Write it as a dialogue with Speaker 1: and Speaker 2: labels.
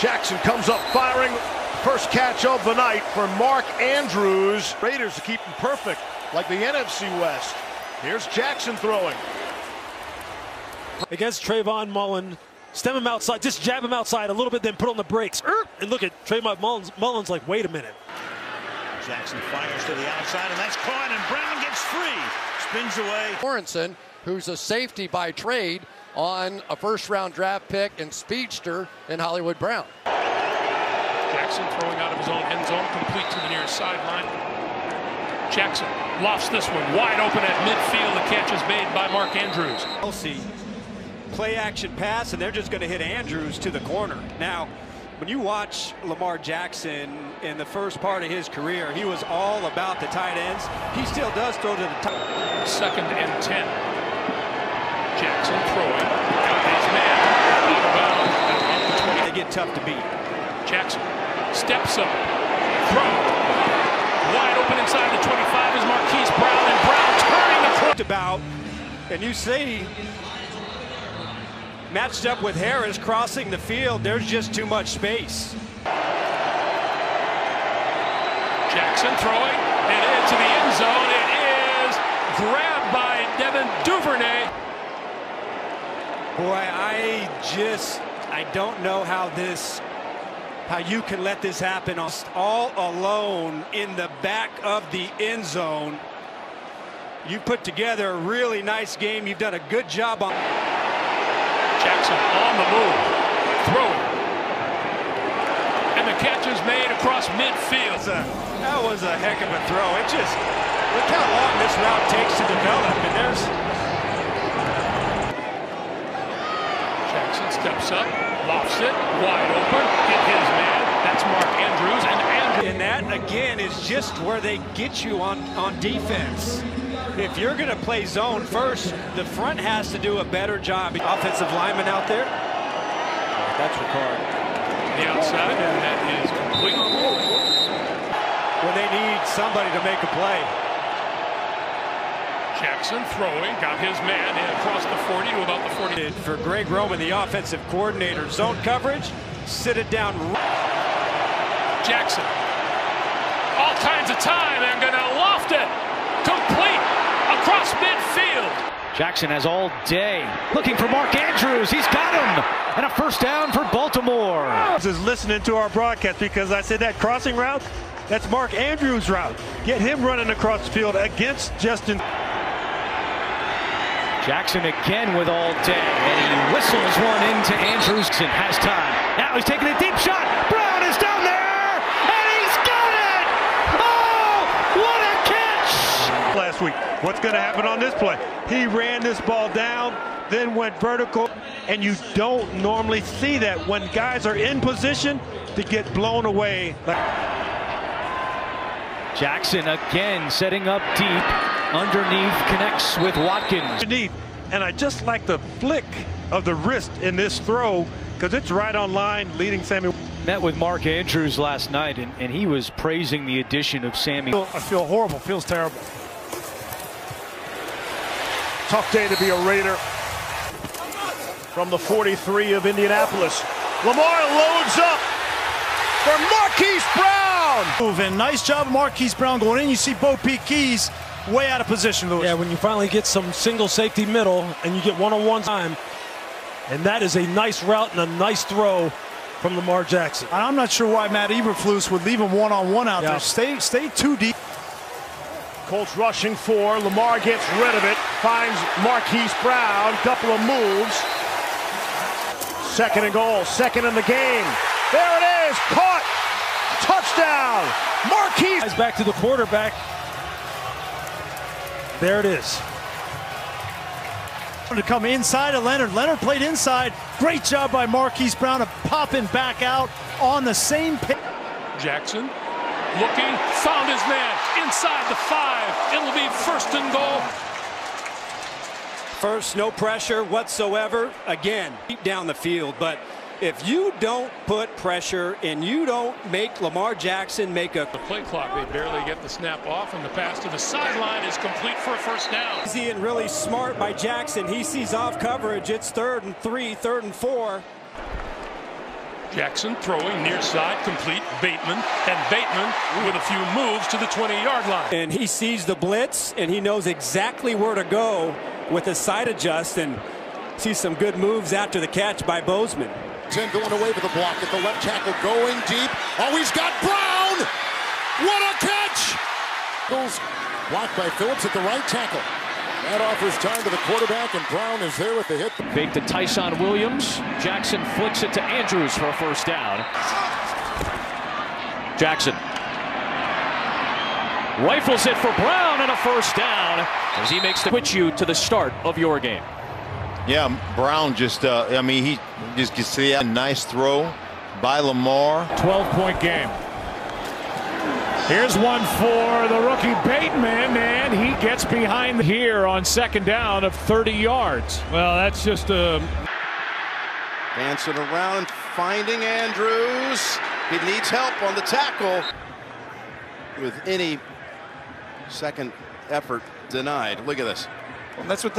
Speaker 1: Jackson comes up firing. First catch of the night for Mark Andrews. Raiders to keep him perfect, like the NFC West. Here's Jackson throwing.
Speaker 2: Against Trayvon Mullen. Stem him outside, just jab him outside a little bit, then put on the brakes. Er, and look at Trayvon Mullins. Mullins like, wait a minute.
Speaker 3: Jackson fires to the outside, and that's caught, and Brown gets free. Spins away.
Speaker 4: Sorensen, who's a safety by trade on a first round draft pick and speedster in Hollywood Brown.
Speaker 5: Jackson throwing out of his own end zone, complete to the near sideline. Jackson lofts this one wide open at midfield. The catch is made by Mark Andrews.
Speaker 6: Chelsea play action pass, and they're just going to hit Andrews to the corner. Now, when you watch Lamar Jackson in the first part of his career, he was all about the tight ends. He still does throw to the top.
Speaker 5: Second and 10. Jackson throwing. Got his man out of bounds at about the 20.
Speaker 6: They get tough to beat.
Speaker 5: Jackson steps up. Throw. Wide open inside the 25 is Marquise Brown, and Brown turning the corner.
Speaker 6: About, and you see matched up with Harris crossing the field, there's just too much space.
Speaker 5: Jackson throwing and into the end zone. It is grabbed by Devin Duvernay.
Speaker 6: Boy, I just I don't know how this how you can let this happen all alone in the back of the end zone. You put together a really nice game. You've done a good job on
Speaker 5: Jackson on the move, throwing. And the catch is made across midfield.
Speaker 6: That was a heck of a throw. It just, look how long this route takes to develop. And there's.
Speaker 5: Jackson steps up, lofts it, wide open, hit his man. That's Mark Andrews. And Andrews.
Speaker 6: And that, again, is just where they get you on, on defense. If you're going to play zone first, the front has to do a better job. Offensive lineman out there. That's Ricard.
Speaker 5: The outside, and that is complete.
Speaker 6: When they need somebody to make a play.
Speaker 5: Jackson throwing, got his man in across the 40 to about the 40.
Speaker 6: For Greg Roman, the offensive coordinator, zone coverage, sit it down.
Speaker 5: Jackson, all kinds of time, and going to loft it, complete across midfield.
Speaker 7: Jackson has all day looking for Mark Andrews. He's got him. And a first down for Baltimore.
Speaker 2: Is listening to our broadcast because I said that crossing route, that's Mark Andrews' route. Get him running across the field against Justin.
Speaker 7: Jackson again with all day. And he whistles one into Andrews and has time. Now he's taking a deep shot. Brown is down there. And he's got it. Oh, what a catch.
Speaker 2: Last week. What's going to happen on this play? He ran this ball down, then went vertical, and you don't normally see that when guys are in position to get blown away.
Speaker 7: Jackson again setting up deep underneath, connects with Watkins.
Speaker 2: Underneath, and I just like the flick of the wrist in this throw because it's right on line leading Sammy.
Speaker 7: Met with Mark Andrews last night, and, and he was praising the addition of Sammy.
Speaker 2: I feel horrible, feels terrible. Tough day to be a Raider. From the 43 of Indianapolis, Lamar loads up for Marquise Brown.
Speaker 8: Moving, nice job of Marquise Brown going in. You see Bo Peep Keys way out of position, Lewis.
Speaker 2: Yeah, when you finally get some single safety middle and you get one-on-one time, and that is a nice route and a nice throw from Lamar Jackson.
Speaker 8: I'm not sure why Matt Eberflus would leave him one-on-one out
Speaker 2: Yeah.
Speaker 8: there. Stay, stay too deep.
Speaker 1: Colts rushing four. Lamar gets rid of it. Finds Marquise Brown. Couple of moves. Second and goal. Second in the game. There it is. Caught. Touchdown. Marquise.
Speaker 2: Guys back to the quarterback. There it is.
Speaker 8: To come inside of Leonard. Leonard played inside. Great job by Marquise Brown of popping back out on the same pitch.
Speaker 5: Jackson looking, found his man inside the five. It'll be first and goal.
Speaker 6: First, no pressure whatsoever. Again, deep down the field. But if you don't put pressure and you don't make Lamar Jackson make a
Speaker 5: The play clock, they barely get the snap off, and the pass to the sideline is complete for a first down.
Speaker 6: easy and really smart by Jackson, he sees off coverage. It's third and three, third and four.
Speaker 5: Jackson throwing near side, complete. Bateman and Bateman with a few moves to the 20-yard line.
Speaker 6: And he sees the blitz and he knows exactly where to go with a side adjust and sees some good moves after the catch by Bozeman.
Speaker 1: Ten going away with the block at the left tackle going deep. Oh, he's got Brown! What a catch! Blocked by Phillips at the right tackle. That offers time to the quarterback, and Brown is there with the hit.
Speaker 9: Fake to Ty'Son Williams. Jackson flicks it to Andrews for a first down. Jackson rifles it for Brown and a first down as he makes the quit you to the start of your game.
Speaker 10: Yeah, Brown just, uh, I mean, he just gets to a nice throw by Lamar.
Speaker 11: 12 point game. Here's one for the rookie Bateman, and he gets behind here on second down of 30 yards. Well, that's just a.
Speaker 12: Dancing around, finding Andrews. He needs help on the tackle. With any second effort denied. Look at this.
Speaker 1: And that's what this